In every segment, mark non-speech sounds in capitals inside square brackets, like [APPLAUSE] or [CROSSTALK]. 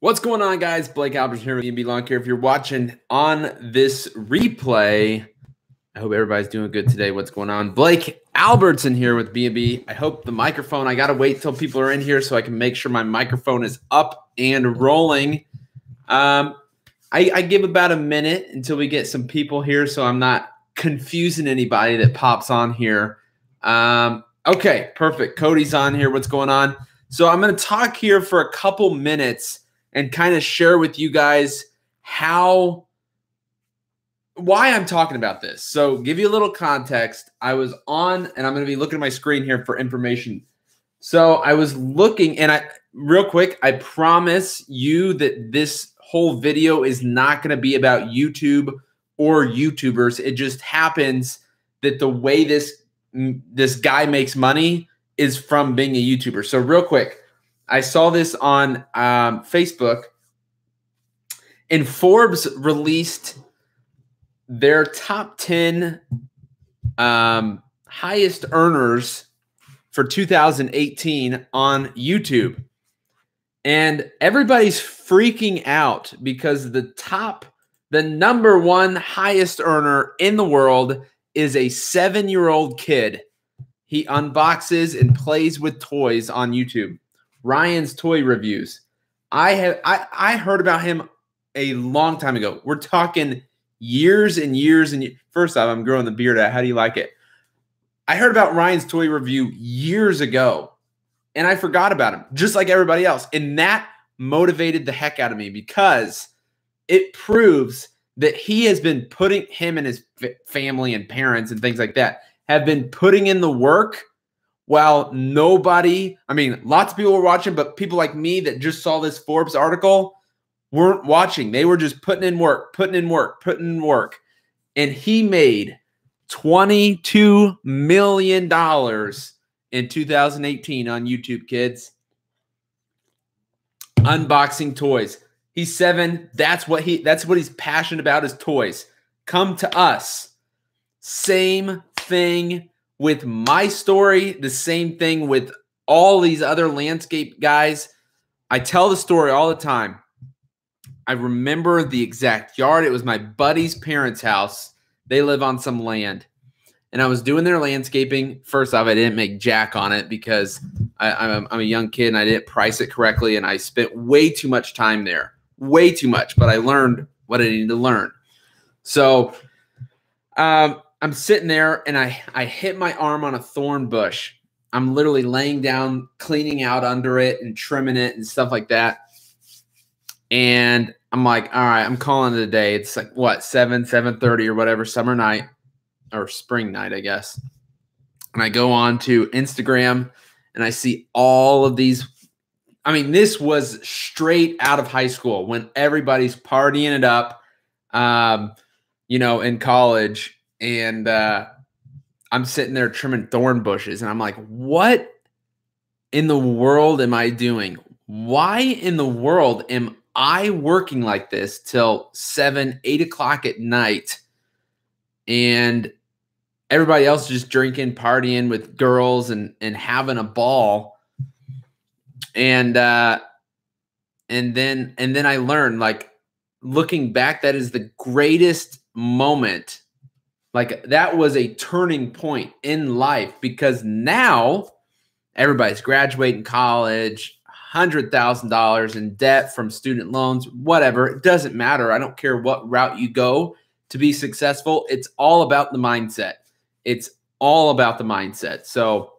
What's going on, guys? Blake Albertson here with B&B Lawn Care. If you're watching on this replay, I hope everybody's doing good today. What's going on? Blake Albertson here with B&B. I hope the microphone, I got to wait till people are in here so I can make sure my microphone is up and rolling. Um, I, I give about a minute until we get some people here so I'm not confusing anybody that pops on here. Um, okay, perfect. Cody's on here. What's going on? So I'm going to talk here for a couple minutes and kind of share with you guys how why I'm talking about this. So, give you a little context. I was on and I'm going to be looking at my screen here for information. So, I was looking and I real quick, I promise you that this whole video is not going to be about YouTube or YouTubers. It just happens that the way this this guy makes money is from being a YouTuber. So, real quick, I saw this on um, Facebook, and Forbes released their top 10 um, highest earners for 2018 on YouTube. And everybody's freaking out because the top, the number one highest earner in the world is a seven year old kid. He unboxes and plays with toys on YouTube. Ryan's toy reviews. I have I, I heard about him a long time ago. We're talking years and years and years. First off, I'm growing the beard out. How do you like it? I heard about Ryan's toy review years ago and I forgot about him, just like everybody else. And that motivated the heck out of me because it proves that he has been putting him and his family and parents and things like that have been putting in the work while nobody, I mean, lots of people were watching, but people like me that just saw this Forbes article weren't watching. They were just putting in work, putting in work, putting in work. And he made $22 million in 2018 on YouTube, kids. Unboxing toys. He's seven. That's what he that's what he's passionate about is toys. Come to us. Same thing with my story, the same thing with all these other landscape guys. I tell the story all the time. I remember the exact yard. It was my buddy's parents' house. They live on some land. And I was doing their landscaping. First off, I didn't make jack on it because I, am a young kid and I didn't price it correctly. And I spent way too much time there, way too much. But I learned what I needed to learn. So um, I'm sitting there and I I hit my arm on a thorn bush. I'm literally laying down, cleaning out under it and trimming it and stuff like that. And I'm like, all right, I'm calling it a day. It's like what, 7, 7:30 or whatever, summer night or spring night, I guess. And I go on to Instagram and I see all of these. I mean, this was straight out of high school when everybody's partying it up, um, you know, in college and uh, I'm sitting there trimming thorn bushes, and I'm like, what in the world am I doing? Why in the world am I working like this till seven, eight o'clock at night, and everybody else just drinking, partying with girls, and and having a ball, and uh, and then and then I learned like looking back, that is the greatest moment like that was a turning point in life because now everybody's graduating college, $100,000 in debt from student loans, whatever. It doesn't matter. I don't care what route you go to be successful. It's all about the mindset. It's all about the mindset. So,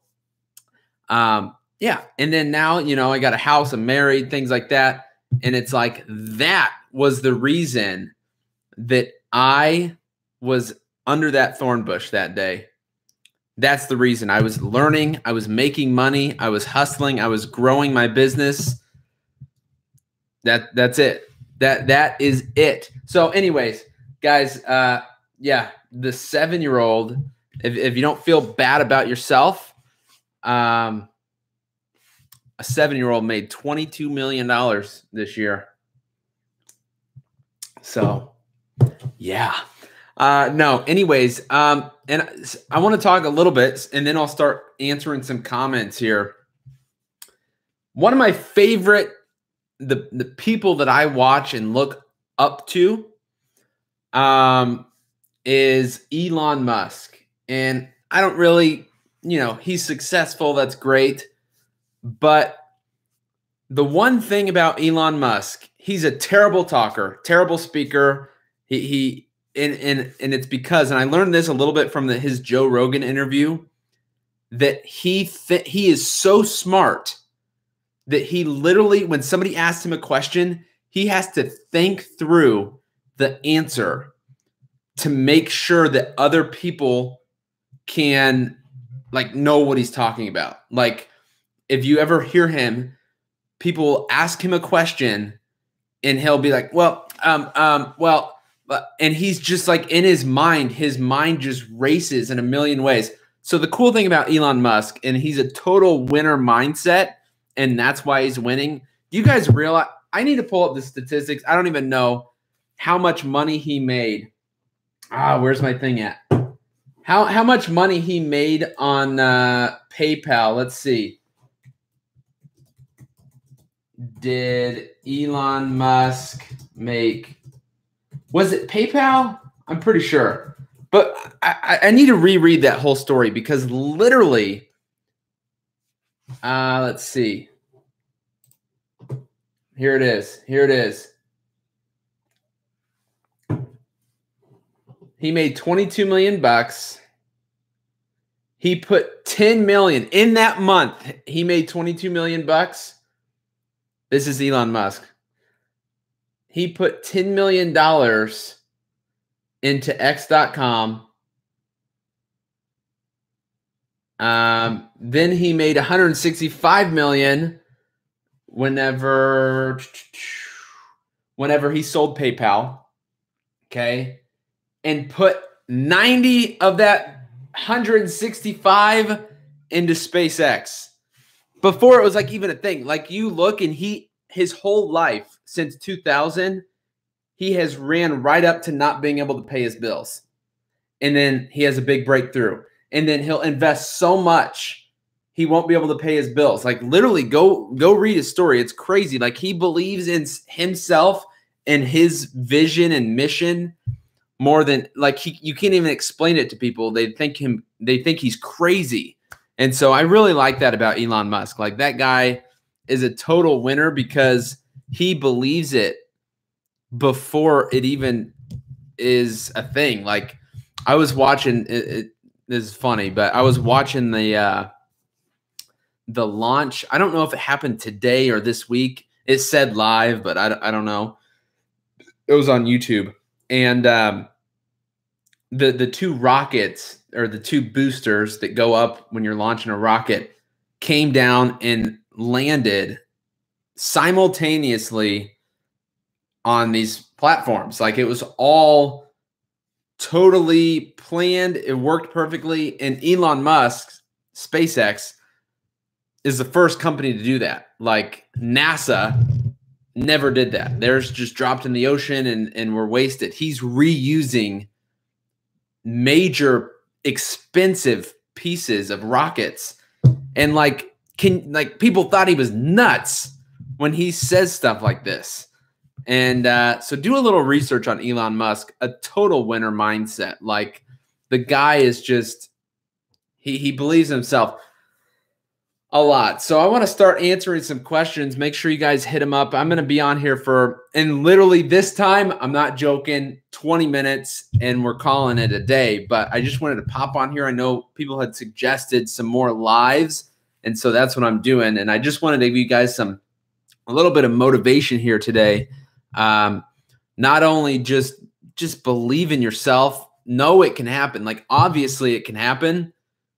um, yeah. And then now, you know, I got a house, I'm married, things like that. And it's like that was the reason that I was under that thorn bush that day. That's the reason I was learning, I was making money, I was hustling, I was growing my business. That that's it. That that is it. So anyways, guys, uh yeah, the 7-year-old if if you don't feel bad about yourself, um a 7-year-old made 22 million dollars this year. So, yeah. Uh, no, anyways, um, and I want to talk a little bit, and then I'll start answering some comments here. One of my favorite the the people that I watch and look up to um is Elon Musk. And I don't really, you know, he's successful, that's great. But the one thing about Elon Musk, he's a terrible talker, terrible speaker. He he and and and it's because and I learned this a little bit from the, his Joe Rogan interview that he th- he is so smart that he literally when somebody asks him a question, he has to think through the answer to make sure that other people can like know what he's talking about. Like if you ever hear him, people will ask him a question and he'll be like, "Well, um um well, and he's just like in his mind, his mind just races in a million ways. So the cool thing about Elon Musk, and he's a total winner mindset, and that's why he's winning. Do you guys realize? I need to pull up the statistics. I don't even know how much money he made. Ah, where's my thing at? How how much money he made on uh, PayPal? Let's see. Did Elon Musk make was it PayPal? I'm pretty sure. But I, I need to reread that whole story because literally, uh, let's see. Here it is. Here it is. He made 22 million bucks. He put 10 million in that month. He made 22 million bucks. This is Elon Musk he put $10 million into X.com. Um, then he made 165 million whenever whenever he sold PayPal. Okay. And put 90 of that 165 into SpaceX. Before it was like even a thing. Like you look and he his whole life since 2000, he has ran right up to not being able to pay his bills. And then he has a big breakthrough. And then he'll invest so much he won't be able to pay his bills. Like literally go go read his story. It's crazy. Like he believes in himself and his vision and mission more than like he you can't even explain it to people. They think him they think he's crazy. And so I really like that about Elon Musk. Like that guy is a total winner because he believes it before it even is a thing. Like I was watching it, it is funny, but I was watching the uh the launch. I don't know if it happened today or this week. It said live, but I, I don't know. It was on YouTube. And um the the two rockets or the two boosters that go up when you're launching a rocket came down and landed simultaneously on these platforms. Like it was all totally planned. It worked perfectly. And Elon Musk, SpaceX, is the first company to do that. Like NASA never did that. Theirs just dropped in the ocean and, and were wasted. He's reusing major expensive pieces of rockets. And like can like people thought he was nuts when he says stuff like this. And uh, so do a little research on Elon Musk, a total winner mindset. Like the guy is just he he believes himself a lot. So I want to start answering some questions. Make sure you guys hit him up. I'm going to be on here for and literally this time, I'm not joking, 20 minutes and we're calling it a day, but I just wanted to pop on here. I know people had suggested some more lives and so that's what I'm doing. And I just wanted to give you guys some a little bit of motivation here today. Um, not only just just believe in yourself, know it can happen. Like obviously it can happen.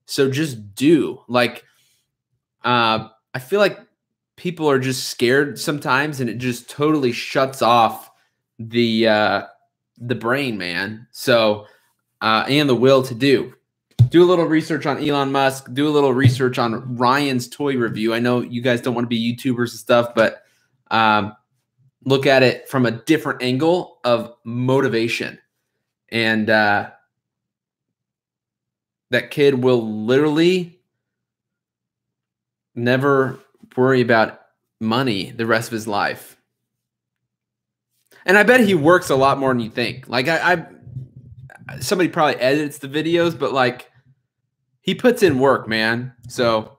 So just do. Like uh, I feel like people are just scared sometimes and it just totally shuts off the uh the brain, man. So uh and the will to do do a little research on Elon Musk, do a little research on Ryan's toy review. I know you guys don't want to be YouTubers and stuff, but um, look at it from a different angle of motivation. And uh, that kid will literally never worry about money the rest of his life. And I bet he works a lot more than you think. Like I, I somebody probably edits the videos, but like he puts in work, man. So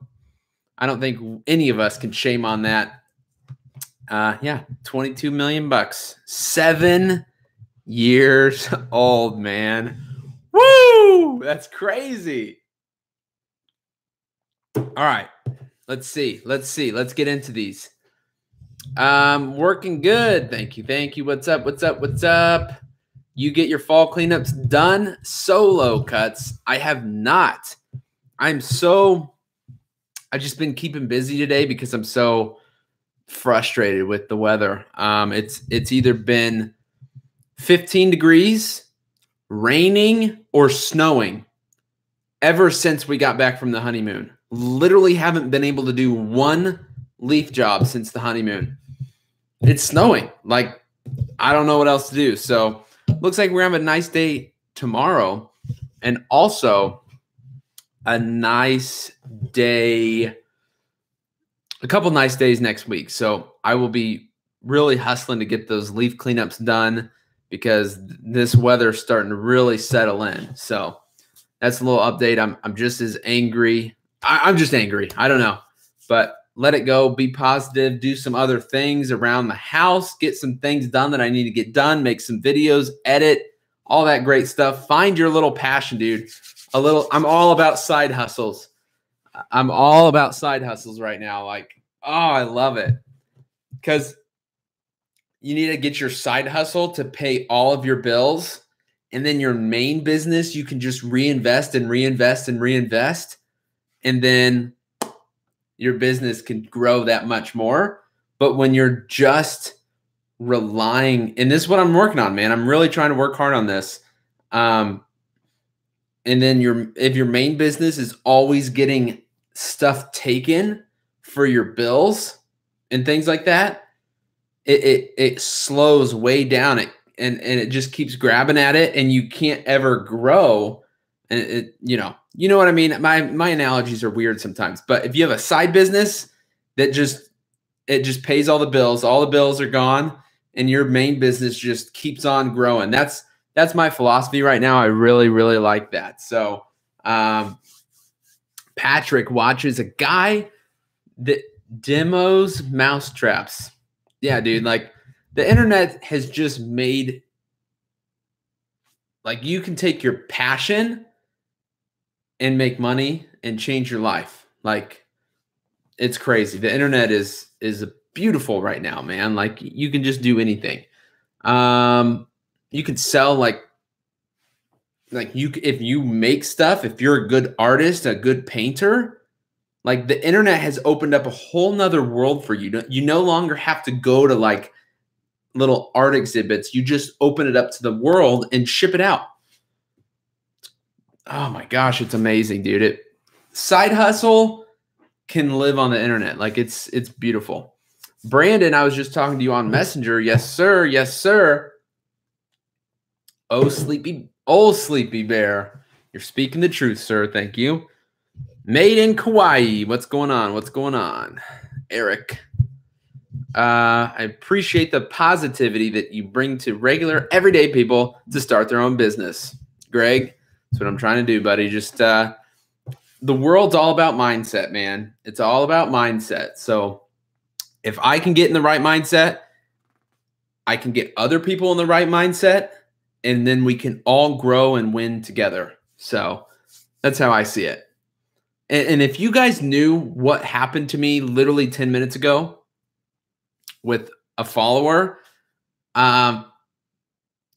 I don't think any of us can shame on that. Uh, yeah, 22 million bucks. Seven years [LAUGHS] old, man. Woo! That's crazy. All right. Let's see. Let's see. Let's get into these. Um, working good. Thank you. Thank you. What's up? What's up? What's up? You get your fall cleanups done solo cuts. I have not. I'm so I've just been keeping busy today because I'm so frustrated with the weather. Um, it's it's either been 15 degrees, raining, or snowing ever since we got back from the honeymoon. Literally haven't been able to do one leaf job since the honeymoon. It's snowing. Like, I don't know what else to do. So, looks like we're having a nice day tomorrow. And also, a nice day, a couple nice days next week. So, I will be really hustling to get those leaf cleanups done because this weather's starting to really settle in. So, that's a little update. I'm, I'm just as angry. I, I'm just angry. I don't know. But let it go, be positive, do some other things around the house, get some things done that I need to get done, make some videos, edit, all that great stuff. Find your little passion, dude. A little, I'm all about side hustles. I'm all about side hustles right now. Like, oh, I love it. Because you need to get your side hustle to pay all of your bills. And then your main business, you can just reinvest and reinvest and reinvest. And then your business can grow that much more. But when you're just relying, and this is what I'm working on, man. I'm really trying to work hard on this. Um, and then your if your main business is always getting stuff taken for your bills and things like that, it it, it slows way down. It and and it just keeps grabbing at it, and you can't ever grow. And it, you know, you know what I mean? My my analogies are weird sometimes, but if you have a side business that just it just pays all the bills, all the bills are gone, and your main business just keeps on growing. That's that's my philosophy right now. I really really like that. So, um, Patrick watches a guy that demos mousetraps. Yeah, dude, like the internet has just made like you can take your passion and make money and change your life. Like it's crazy. The internet is is beautiful right now, man. Like you can just do anything. Um you can sell like like you if you make stuff, if you're a good artist, a good painter, like the internet has opened up a whole nother world for you. You no longer have to go to like little art exhibits. You just open it up to the world and ship it out. Oh my gosh, it's amazing, dude. It side hustle can live on the internet. Like it's it's beautiful. Brandon, I was just talking to you on Messenger. Yes, sir. Yes, sir. Oh, sleepy, oh, sleepy bear. You're speaking the truth, sir. Thank you. Made in Kauai. What's going on? What's going on? Eric. Uh, I appreciate the positivity that you bring to regular, everyday people to start their own business. Greg, that's what I'm trying to do, buddy. Just uh, the world's all about mindset, man. It's all about mindset. So if I can get in the right mindset, I can get other people in the right mindset, and then we can all grow and win together. So that's how I see it. And, and if you guys knew what happened to me literally 10 minutes ago with a follower, um,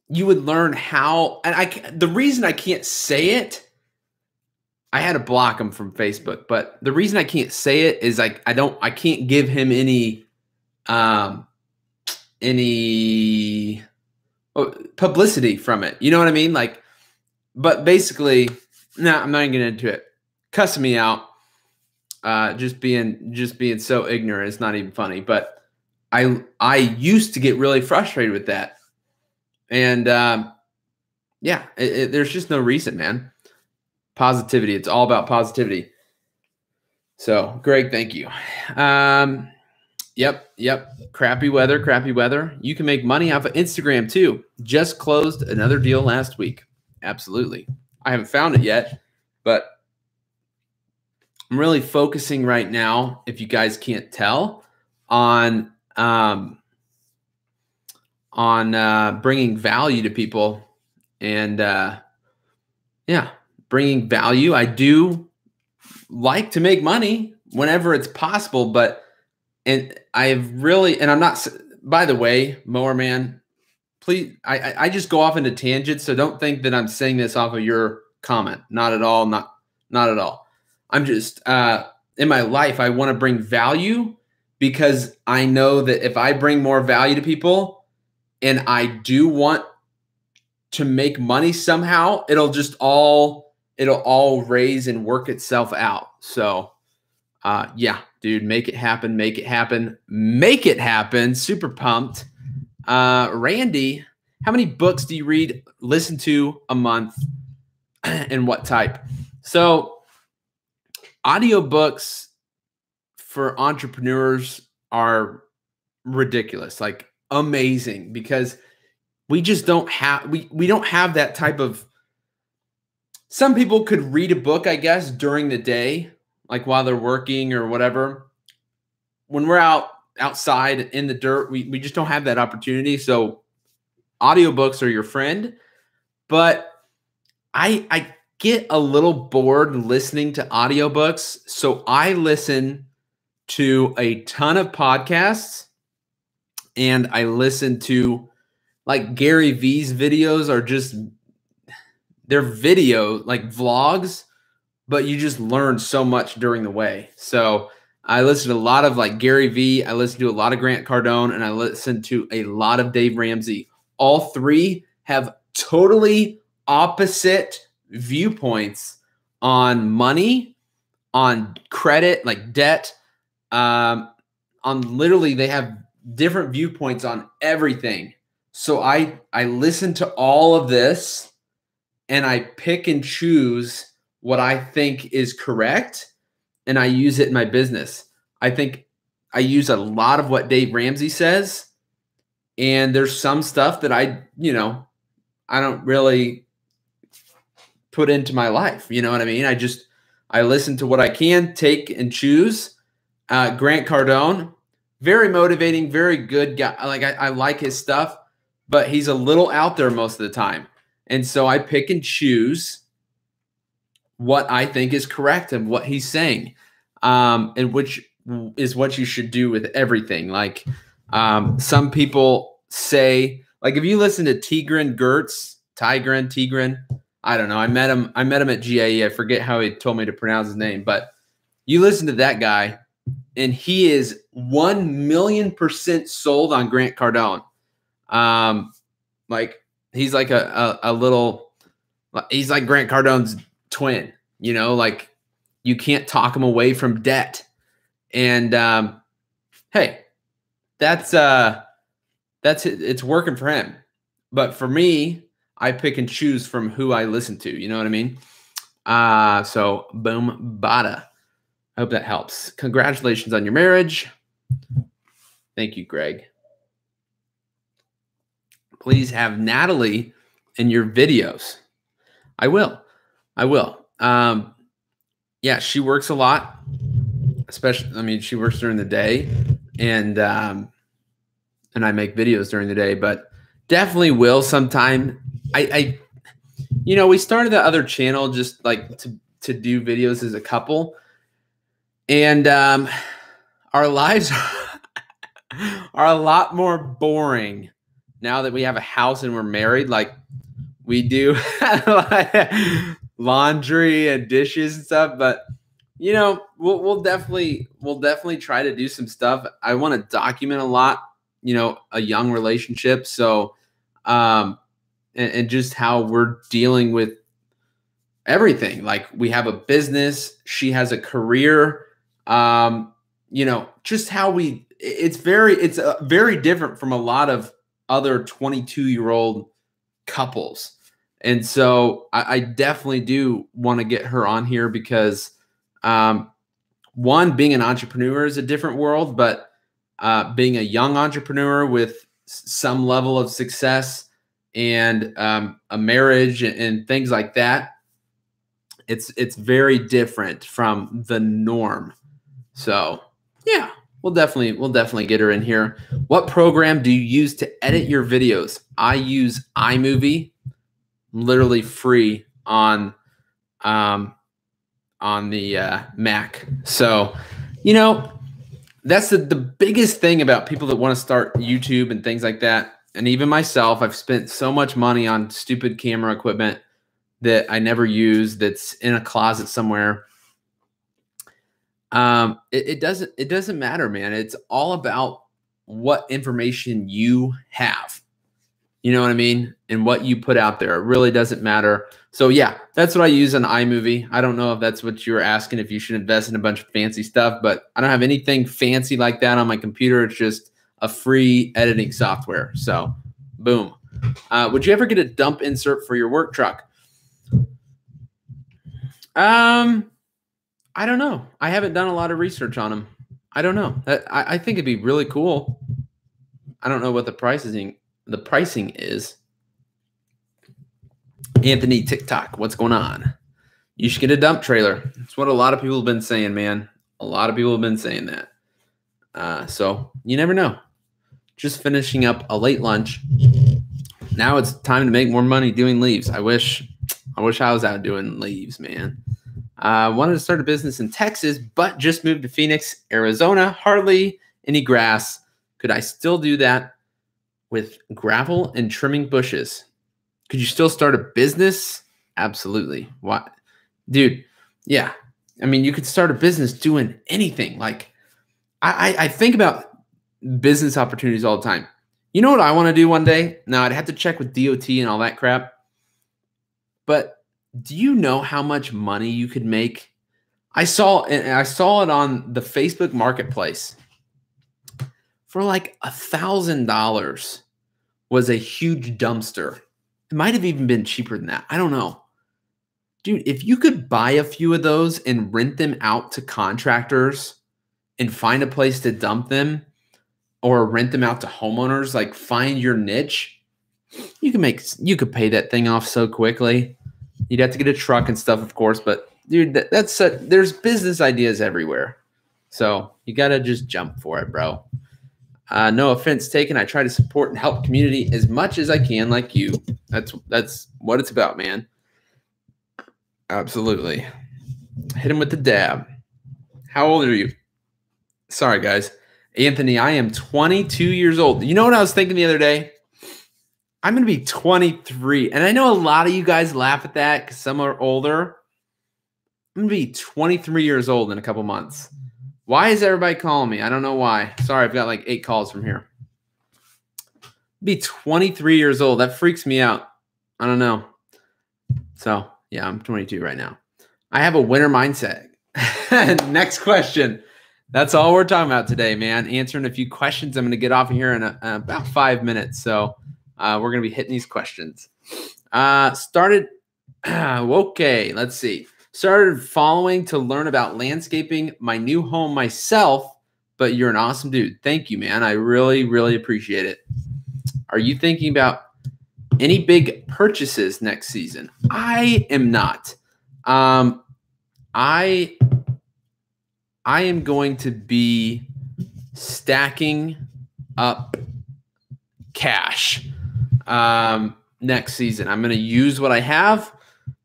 you would learn how and i the reason i can't say it i had to block him from facebook but the reason i can't say it is like i don't i can't give him any um any publicity from it you know what i mean like but basically no nah, i'm not even getting into it cussing me out uh just being just being so ignorant it's not even funny but i i used to get really frustrated with that and um, yeah, it, it, there's just no reason, man. Positivity. It's all about positivity. So, Greg, thank you. Um, Yep, yep. Crappy weather, crappy weather. You can make money off of Instagram too. Just closed another deal last week. Absolutely. I haven't found it yet, but I'm really focusing right now, if you guys can't tell, on um, on uh, bringing value to people and uh, yeah, bringing value. I do like to make money whenever it's possible, but and I've really and I'm not. By the way, mower man, please. I I just go off into tangents, so don't think that I'm saying this off of your comment. Not at all. Not not at all. I'm just uh, in my life. I want to bring value because I know that if I bring more value to people, and I do want to make money somehow, it'll just all it'll all raise and work itself out. So uh yeah, dude, make it happen, make it happen, make it happen. Super pumped. Uh Randy, how many books do you read, listen to a month, [CLEARS THROAT] and what type? So audiobooks for entrepreneurs are ridiculous, like amazing because we just don't have we we don't have that type of some people could read a book i guess during the day like while they're working or whatever when we're out outside in the dirt we, we just don't have that opportunity. So audiobooks are your friend. But i i get a little bored listening to audiobooks. So i listen to a ton of podcasts and i listen to like Gary Vee's videos are just they're video like vlogs, but you just learn so much during the way. So I listen to a lot of like Gary Vee, I listen to a lot of Grant Cardone, and I listen to a lot of Dave Ramsey. All three have totally opposite viewpoints on money, on credit, like debt, um, on literally they have different viewpoints on everything. So I I listen to all of this and I pick and choose what I think is correct and I use it in my business. I think I use a lot of what Dave Ramsey says and there's some stuff that I, you know, I don't really put into my life, you know what I mean? I just I listen to what I can take and choose. Uh, Grant Cardone, very motivating, very good guy. Like I, I like his stuff but he's a little out there most of the time. And so I pick and choose what I think is correct and what he's saying, um, and which is what you should do with everything. Like um, some people say, like if you listen to Tigran Gertz, Tigran, Tigran, I don't know. I met him. I met him at GAE. I forget how he told me to pronounce his name, but you listen to that guy, and he is one million percent sold on Grant Cardone. Um, like he's like a, a, a little, he's like Grant Cardone's twin, you know, like you can't talk him away from debt. And um, hey, that's uh, that's. It's working for him. But for me, I pick and choose from who I listen to. You know what I mean? Uh, so boom, bada. I hope that helps. Congratulations on your marriage. Thank you, Greg please have Natalie in your videos. I will. I will. Um, yeah, she works a lot, especially. I mean, she works during the day, and um, and I make videos during the day, but definitely will sometime. I, I, you know, we started the other channel just like to to do videos as a couple, and um, our lives [LAUGHS] are a lot more boring now that we have a house and we're married, like we do [LAUGHS] laundry and dishes and stuff. But you know, we'll we'll definitely we'll definitely try to do some stuff. I want to document a lot, you know, a young relationship. So um and, and just how we're dealing with everything. Like we have a business, she has a career. Um, you know, just how we it's very it's uh, very different from a lot of other 22 year old couples. And so I, I definitely do want to get her on here because, um, one, being an entrepreneur is a different world, but uh, being a young entrepreneur with some level of success and um, a marriage and, and things like that it's it's very different from the norm. So yeah we'll definitely we'll definitely get her in here. What program do you use to edit your videos? I use imovie literally free on um on the uh, mac so you know that's the, the biggest thing about people that want to start youtube and things like that and even myself i've spent so much money on stupid camera equipment that I never use that's in a closet somewhere. Um, it, it doesn't it doesn't matter, man. It's all about what information you have. You know what I mean? And what you put out there. It really doesn't matter. So yeah, that's what I use on iMovie. I don't know if that's what you were asking, if you should invest in a bunch of fancy stuff, but I don't have anything fancy like that on my computer. It's just a free editing software. So boom. Uh, would you ever get a dump insert for your work truck? Um, I don't know. I haven't done a lot of research on them. I don't know. I, I think it'd be really cool. I don't know what the pricing the pricing is. Anthony TikTok, what's going on? You should get a dump trailer. That's what a lot of people have been saying, man. A lot of people have been saying that. Uh, so you never know. Just finishing up a late lunch. Now it's time to make more money doing leaves. I wish I wish I was out doing leaves, man. I uh, wanted to start a business in Texas, but just moved to Phoenix, Arizona. Hardly any grass. Could I still do that with gravel and trimming bushes? Could you still start a business? Absolutely. What, dude? Yeah. I mean, you could start a business doing anything. Like, I, I, I think about business opportunities all the time. You know what I want to do one day? Now I'd have to check with DOT and all that crap. But do you know how much money you could make? I saw and I saw it on the Facebook marketplace for like a thousand dollars was a huge dumpster. It might have even been cheaper than that. I don't know. Dude, if you could buy a few of those and rent them out to contractors and find a place to dump them or rent them out to homeowners, like find your niche, you can make you could pay that thing off so quickly. You'd have to get a truck and stuff, of course, but dude, that, that's a, there's business ideas everywhere. So you gotta just jump for it, bro. Uh, no offense taken. I try to support and help community as much as I can, like you. That's that's what it's about, man. Absolutely. Hit him with the dab. How old are you? Sorry, guys. Anthony, I am 22 years old. You know what I was thinking the other day? I'm going to be 23. And I know a lot of you guys laugh at that because some are older. I'm going to be 23 years old in a couple months. Why is everybody calling me? I don't know why. Sorry, I've got like eight calls from here. Be 23 years old. That freaks me out. I don't know. So, yeah, I'm 22 right now. I have a winner mindset. [LAUGHS] Next question. That's all we're talking about today, man. Answering a few questions. I'm going to get off of here in a, about five minutes. So, uh, we're going to be hitting these questions. Uh, started, [CLEARS THROAT] okay, let's see. Started following to learn about landscaping my new home myself, but you're an awesome dude. Thank you, man. I really, really appreciate it. Are you thinking about any big purchases next season? I am not. Um, I I am going to be stacking up cash um, next season. I'm going to use what I have.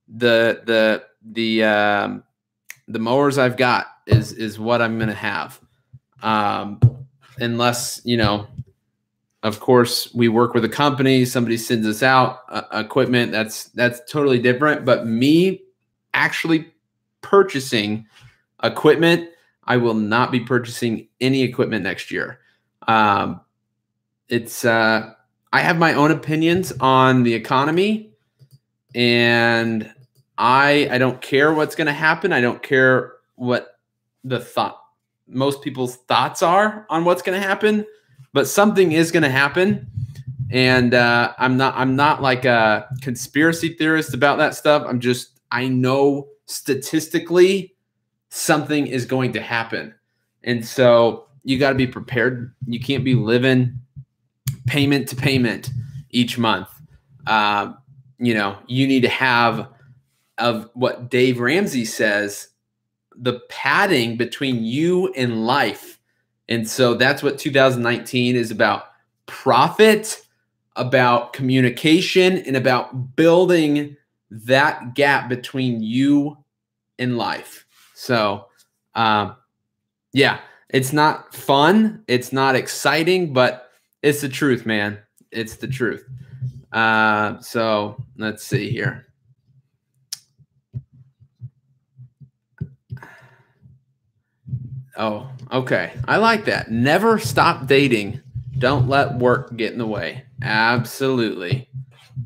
The the the um, the mowers I've got is is what I'm going to have. Um, unless you know, of course, we work with a company. Somebody sends us out uh, equipment. That's that's totally different. But me actually purchasing equipment, I will not be purchasing any equipment next year. Um, it's uh, I have my own opinions on the economy, and I I don't care what's going to happen. I don't care what the thought most people's thoughts are on what's going to happen, but something is going to happen. And uh, I'm not I'm not like a conspiracy theorist about that stuff. I'm just I know statistically something is going to happen, and so you got to be prepared. You can't be living payment to payment each month. Uh, you know, you need to have of what Dave Ramsey says, the padding between you and life. And so that's what 2019 is about profit, about communication, and about building that gap between you and life. So, um, yeah, it's not fun. It's not exciting, but it's the truth, man. It's the truth. Uh, so let's see here. Oh, okay. I like that. Never stop dating. Don't let work get in the way. Absolutely.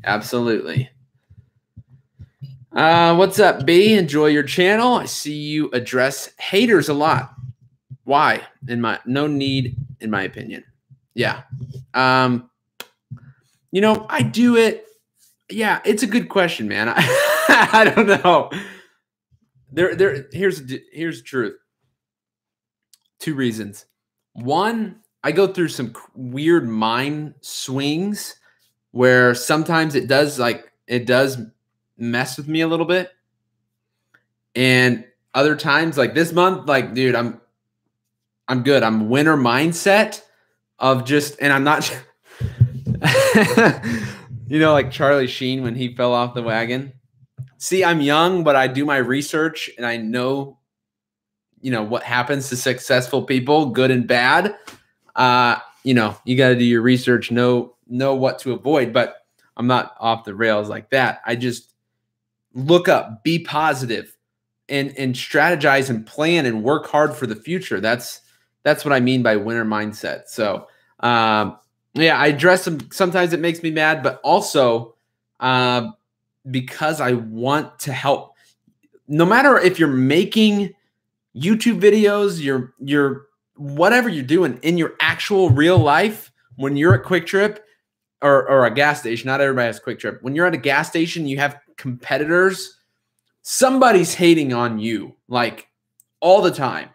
Absolutely. Uh, what's up, B? Enjoy your channel. I see you address haters a lot. Why? In my no need, in my opinion. Yeah. Um, you know, I do it. Yeah, it's a good question, man. I, [LAUGHS] I don't know. There, there. Here's here's the truth. Two reasons. One, I go through some weird mind swings where sometimes it does like it does mess with me a little bit. And other times like this month like dude, I'm I'm good. I'm winner mindset of just and I'm not [LAUGHS] you know like Charlie Sheen when he fell off the wagon. See, I'm young, but I do my research and I know you know what happens to successful people, good and bad. Uh, you know, you got to do your research, know know what to avoid. But I'm not off the rails like that. I just look up, be positive, and and strategize and plan and work hard for the future. That's that's what I mean by winner mindset. So um, yeah, I address them. Sometimes it makes me mad, but also uh, because I want to help. No matter if you're making YouTube videos, you're you're whatever you're doing in your actual real life, when you're at QuikTrip or, or a gas station, not everybody has QuikTrip. When you're at a gas station, you have competitors, somebody's hating on you like all the time,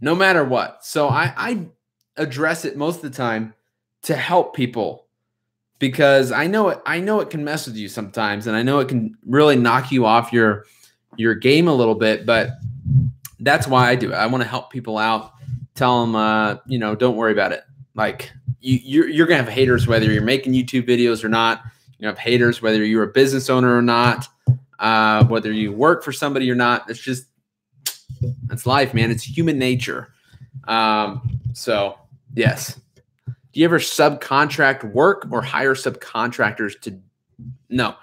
no matter what. So I, I address it most of the time to help people because I know it I know it can mess with you sometimes and I know it can really knock you off your your game a little bit, but that's why I do it. I want to help people out. Tell them, uh, you know, don't worry about it. Like you, you're, you're gonna have haters whether you're making YouTube videos or not. You have haters whether you're a business owner or not. Uh, whether you work for somebody or not. It's just that's life, man. It's human nature. Um, so yes. Do you ever subcontract work or hire subcontractors to? No,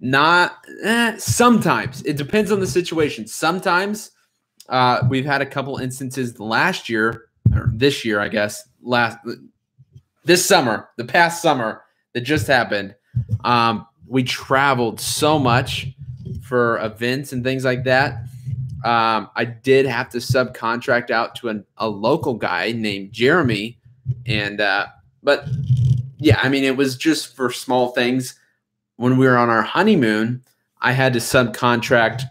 not eh, sometimes. It depends on the situation. Sometimes uh, we've had a couple instances last year or this year, I guess, last this summer, the past summer that just happened. Um, we traveled so much for events and things like that. Um, I did have to subcontract out to an, a local guy named Jeremy, and uh, but yeah, I mean it was just for small things. When we were on our honeymoon, I had to subcontract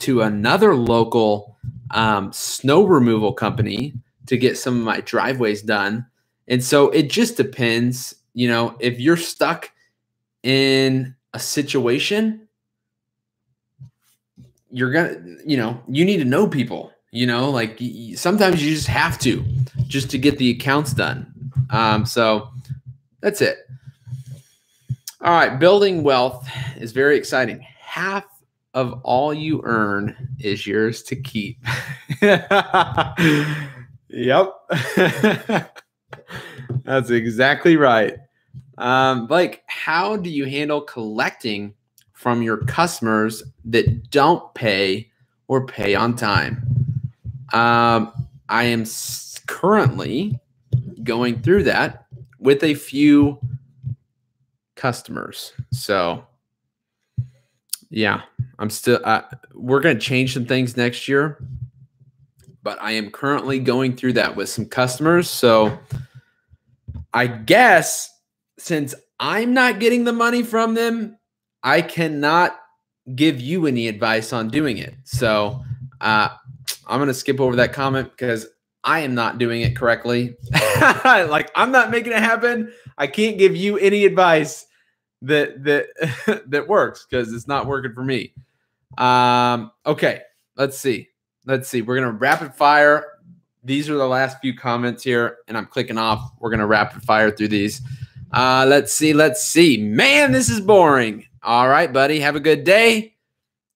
to another local um, snow removal company to get some of my driveways done. And so it just depends, you know, if you're stuck in a situation, you're gonna, you know, you need to know people, you know, like sometimes you just have to just to get the accounts done. Um, so that's it. All right, building wealth is very exciting. Half of all you earn is yours to keep. [LAUGHS] yep. [LAUGHS] That's exactly right. Um, Blake, how do you handle collecting from your customers that don't pay or pay on time? Um, I am currently going through that with a few customers. So, yeah, I'm still, uh, we're going to change some things next year, but I am currently going through that with some customers. So I guess since I'm not getting the money from them, I cannot give you any advice on doing it. So uh, I'm going to skip over that comment because I am not doing it correctly. [LAUGHS] like I'm not making it happen. I can't give you any advice that that [LAUGHS] that works because it's not working for me. Um, okay, let's see. Let's see. We're gonna rapid fire. These are the last few comments here, and I'm clicking off. We're gonna rapid fire through these. Uh, let's see. Let's see. Man, this is boring. All right, buddy. Have a good day.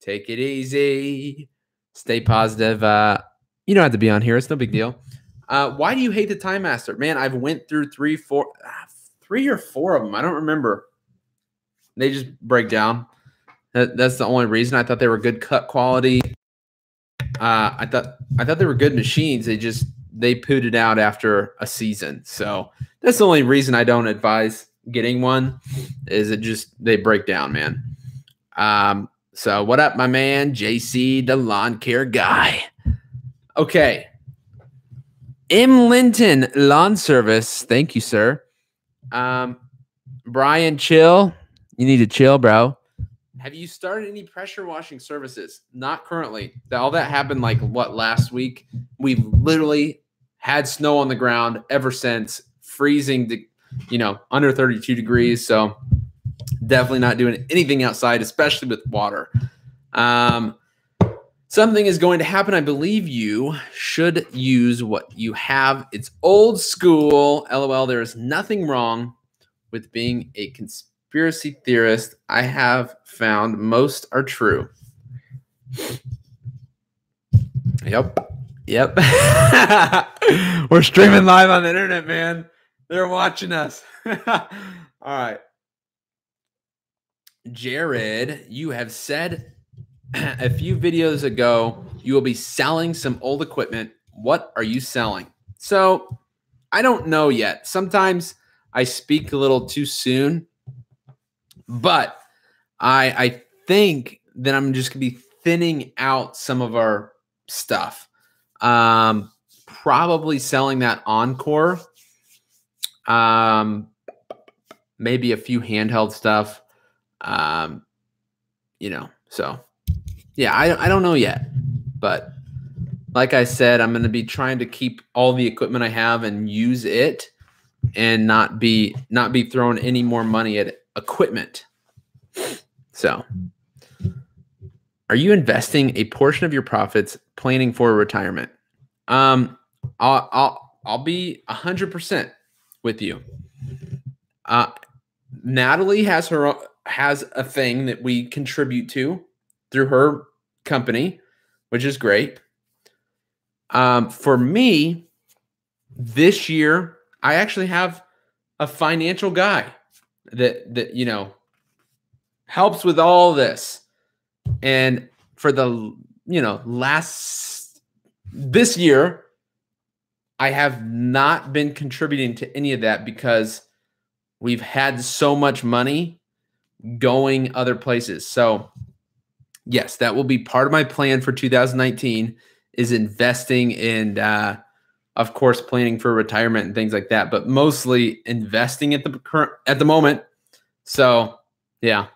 Take it easy. Stay positive. Uh, you don't have to be on here. It's no big deal. Uh, why do you hate the Time Master? Man, I've went through three, four, ah, three or four of them. I don't remember. They just break down. That, that's the only reason. I thought they were good cut quality. Uh, I thought I thought they were good machines. They just they pooted out after a season. So that's the only reason I don't advise getting one. Is it just they break down, man. Um, so what up, my man, JC, the lawn care guy. Okay. M. Linton Lawn Service. Thank you, sir. Um, Brian, chill. You need to chill, bro. Have you started any pressure washing services? Not currently. All that happened like what last week? We've literally had snow on the ground ever since, freezing to, you know, under 32 degrees. So definitely not doing anything outside, especially with water. Um, something is going to happen. I believe you should use what you have. It's old school. LOL. There is nothing wrong with being a conspiracy conspiracy theorist I have found most are true. Yep. Yep. [LAUGHS] We're streaming live on the internet, man. They're watching us. [LAUGHS] All right. Jared, you have said [CLEARS THROAT] a few videos ago you will be selling some old equipment. What are you selling? So I don't know yet. Sometimes I speak a little too soon but I I think that I'm just gonna be thinning out some of our stuff. Um, probably selling that encore. Um, maybe a few handheld stuff. Um, you know, so yeah, I I don't know yet, but like I said, I'm going to be trying to keep all the equipment I have and use it, and not be not be throwing any more money at equipment. So, are you investing a portion of your profits planning for retirement? Um, I'll I'll I'll be hundred percent with you. Uh, Natalie has her has a thing that we contribute to through her company, which is great. Um, for me, this year I actually have a financial guy that that you know helps with all this. And for the you know last this year, I have not been contributing to any of that because we've had so much money going other places. So yes, that will be part of my plan for 2019 is investing in uh, of course planning for retirement and things like that, but mostly investing at the current at the moment. So, yeah.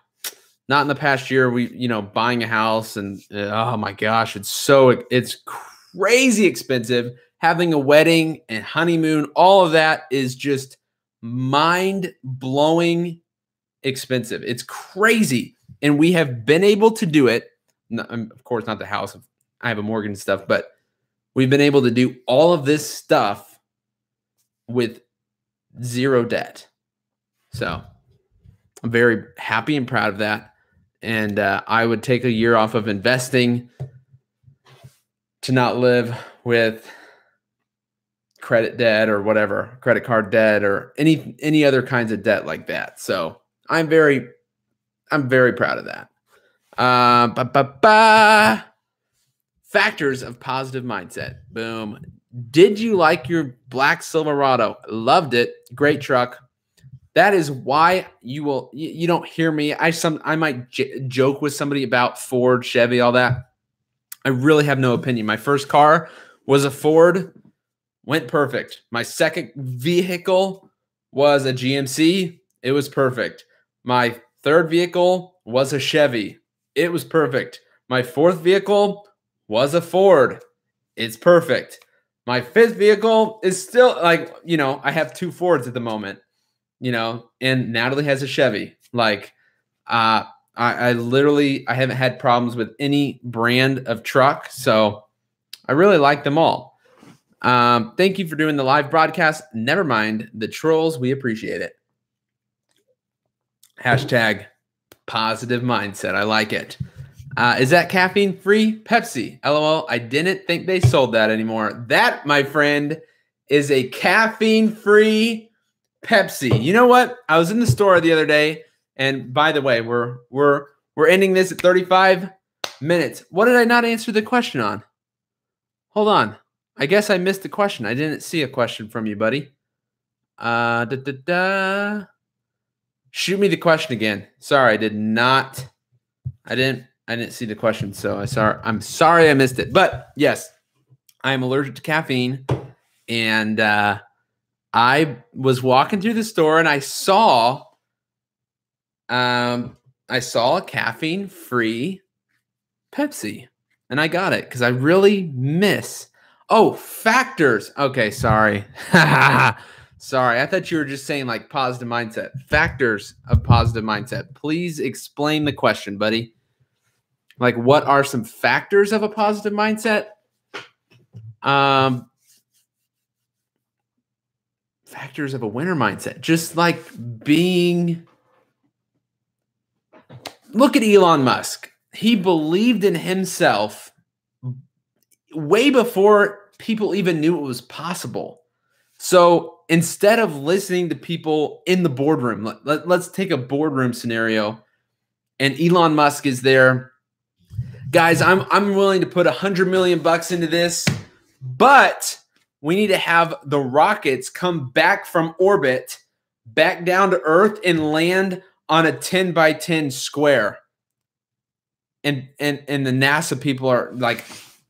Not in the past year we, you know, buying a house and oh my gosh, it's so it's crazy expensive. Having a wedding and honeymoon, all of that is just mind-blowing expensive. It's crazy. And we have been able to do it. Um, of course, not the house. I have a mortgage and stuff, but We've been able to do all of this stuff with zero debt. So I'm very happy and proud of that. And uh, I would take a year off of investing to not live with credit debt or whatever, credit card debt or any any other kinds of debt like that. So I'm very I'm very proud of that. Uh, ba, ba. Factors of positive mindset. Boom. Did you like your black Silverado? Loved it. Great truck. That is why you will. You, don't hear me. I some I might joke with somebody about Ford, Chevy, all that. I really have no opinion. My first car was a Ford. Went perfect. My second vehicle was a GMC. It was perfect. My third vehicle was a Chevy. It was perfect. My fourth vehicle was a Ford. It's perfect. My fifth vehicle is still like, you know, I have two Fords at the moment, you know, and Natalie has a Chevy. Like, uh, I, I literally I haven't had problems with any brand of truck, so I really like them all. Um, thank you for doing the live broadcast. Never mind the trolls, we appreciate it. Hashtag positive mindset. I like it. Uh, is that caffeine free? Pepsi. LOL. I didn't think they sold that anymore. That, my friend, is a caffeine free Pepsi. You know what? I was in the store the other day, and by the way, we're we're we're ending this at 35 minutes. What did I not answer the question on? Hold on. I guess I missed the question. I didn't see a question from you, buddy. Uh, da, da, da. Shoot me the question again. Sorry, I did not. I didn't. I didn't see the question, so I sorry. I'm sorry I missed it. But yes, I am allergic to caffeine, and uh, I was walking through the store and I saw, um, I saw a caffeine-free Pepsi, and I got it because I really miss. Oh, factors. Okay, sorry. [LAUGHS] Sorry, I thought you were just saying like positive mindset. Factors of positive mindset. Please explain the question, buddy. Like, what are some factors of a positive mindset? Um, factors of a winner mindset. Just like being. Look at Elon Musk. He believed in himself way before people even knew it was possible. So instead of listening to people in the boardroom, let, let, let's take a boardroom scenario and Elon Musk is there. Guys, I'm I'm willing to put a hundred million bucks into this, but we need to have the rockets come back from orbit, back down to Earth, and land on a 10 by 10 square. And and and the NASA people are like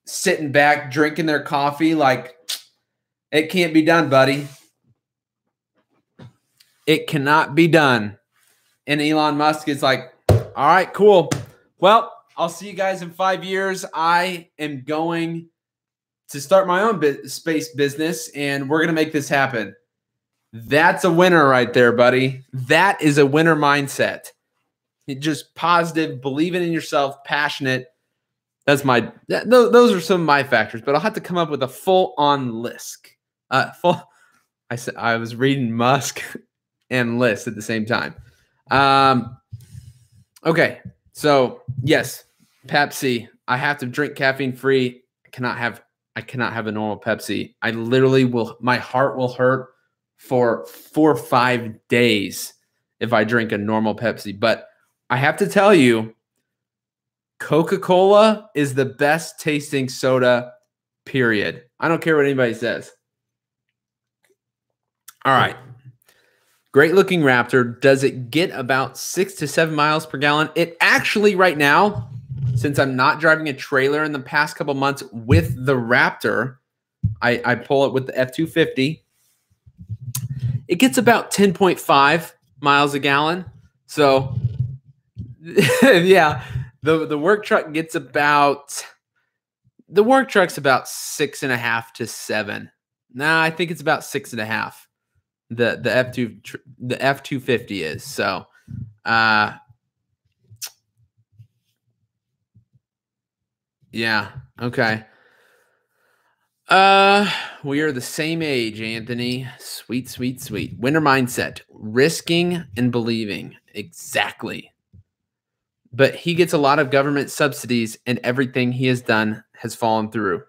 sitting back, drinking their coffee, like it can't be done, buddy. It cannot be done. And Elon Musk is like, all right, cool. Well, I'll see you guys in five years. I am going to start my own bi- space business and we're going to make this happen. That's a winner right there, buddy. That is a winner mindset. Just positive, believing in yourself, passionate. That's my, that, those are some of my factors, but I'll have to come up with a full on list. Uh, full, I said, I was reading Musk. [LAUGHS] and list at the same time. Um, okay, so yes, Pepsi. I have to drink caffeine free. I cannot have. I cannot have a normal Pepsi. I literally will. My heart will hurt for four or five days if I drink a normal Pepsi. But I have to tell you, Coca Cola is the best tasting soda. Period. I don't care what anybody says. All right. Great looking Raptor. Does it get about six to seven miles per gallon? It actually, right now, since I'm not driving a trailer in the past couple months with the Raptor, I, I pull it with the F 250. It gets about 10.5 miles a gallon. So, [LAUGHS] yeah, the, the work truck gets about, the work truck's about six and a half to seven. Nah, I think it's about six and a half the the F two the F two fifty is. So, uh, yeah, okay. Uh, we are the same age, Anthony. Sweet, sweet, sweet. Winner mindset, risking and believing. Exactly. But he gets a lot of government subsidies, and everything he has done has fallen through.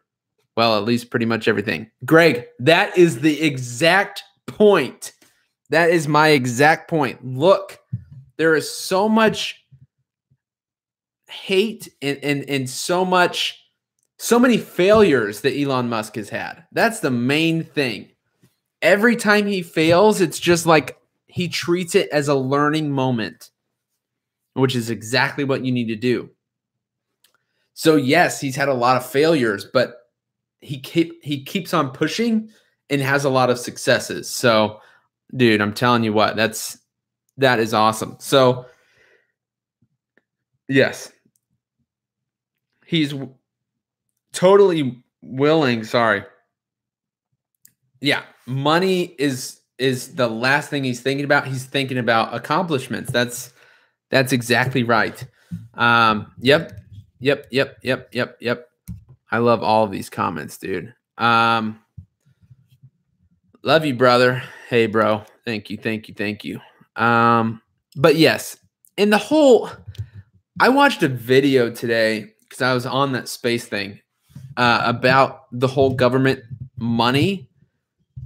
Well, at least pretty much everything. Greg, that is the exact point. That is my exact point. Look, there is so much hate and, and, and so much, so many failures that Elon Musk has had. That's the main thing. Every time he fails, it's just like he treats it as a learning moment, which is exactly what you need to do. So yes, he's had a lot of failures, but he keep he keeps on pushing and has a lot of successes. So, dude, I'm telling you what, that's that is awesome. So, yes, he's totally willing. Sorry, yeah, money is is the last thing he's thinking about. He's thinking about accomplishments. That's that's exactly right. Um, yep, yep, yep, yep, yep, yep. I love all of these comments, dude. Um, love you, brother. Hey, bro. Thank you, thank you, thank you. Um, but yes, in the whole, I watched a video today because I was on that space thing uh, about the whole government money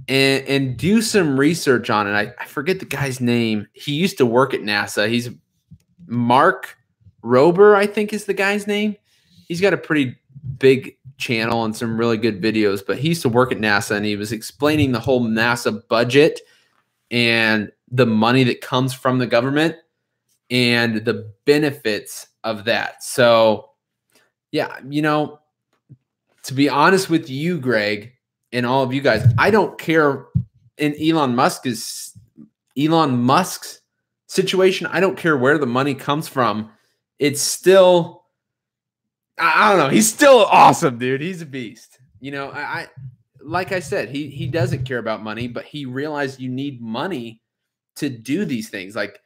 and and do some research on it. I, I forget the guy's name. He used to work at NASA. He's Mark Rober, I think is the guy's name. He's got a pretty big channel and some really good videos, but he used to work at NASA and he was explaining the whole NASA budget and the money that comes from the government and the benefits of that. So, yeah, you know, to be honest with you, Greg, and all of you guys, I don't care in Elon Musk's Elon Musk's situation. I don't care where the money comes from. It's still, I don't know. He's still awesome, dude. He's a beast. You know, I, I like I said, he he doesn't care about money, but he realized you need money to do these things. Like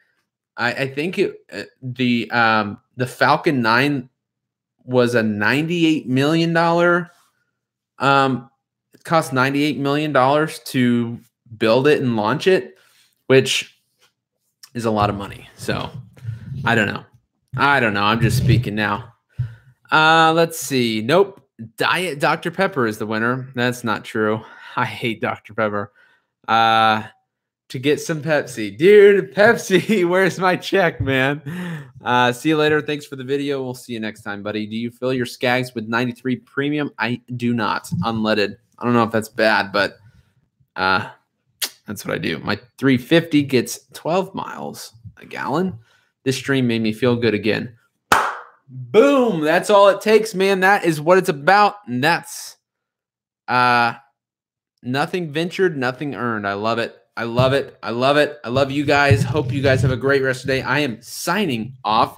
I, I think it, uh, the um the Falcon Nine was a ninety eight million dollar um it cost ninety eight million dollars to build it and launch it, which is a lot of money. So I don't know. I don't know. I'm just speaking now. Uh, let's see. Nope. Diet Dr. Pepper is the winner. That's not true. [LAUGHS] I hate Dr. Pepper. Uh, to get some Pepsi. Dude, Pepsi, [LAUGHS] where's my check, man? Uh, see you later. Thanks for the video. We'll see you next time, buddy. Do you fill your Scags with 93 premium? I do not. Unleaded. I don't know if that's bad, but uh, that's what I do. My 350 gets 12 miles a gallon. This stream made me feel good again. Boom. That's all it takes, man. That is what it's about. And that's uh nothing ventured, nothing earned. I love it. I love it. I love it. I love you guys. Hope you guys have a great rest of the day. I am signing off.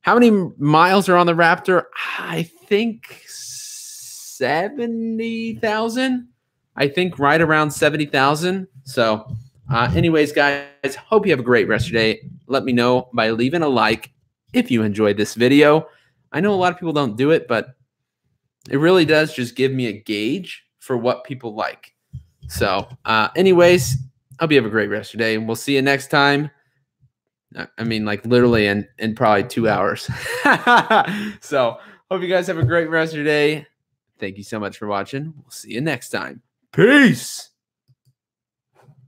How many miles are on the Raptor? I think 70,000. I think right around 70,000. So, uh, anyways, guys, hope you have a great rest of your day. Let me know by leaving a like if you enjoyed this video. I know a lot of people don't do it, but it really does just give me a gauge for what people like. So, uh, anyways, hope you have a great rest of your day, and we'll see you next time. I mean, like literally in in probably two hours. [LAUGHS] so, hope you guys have a great rest of your day. Thank you so much for watching. We'll see you next time. Peace.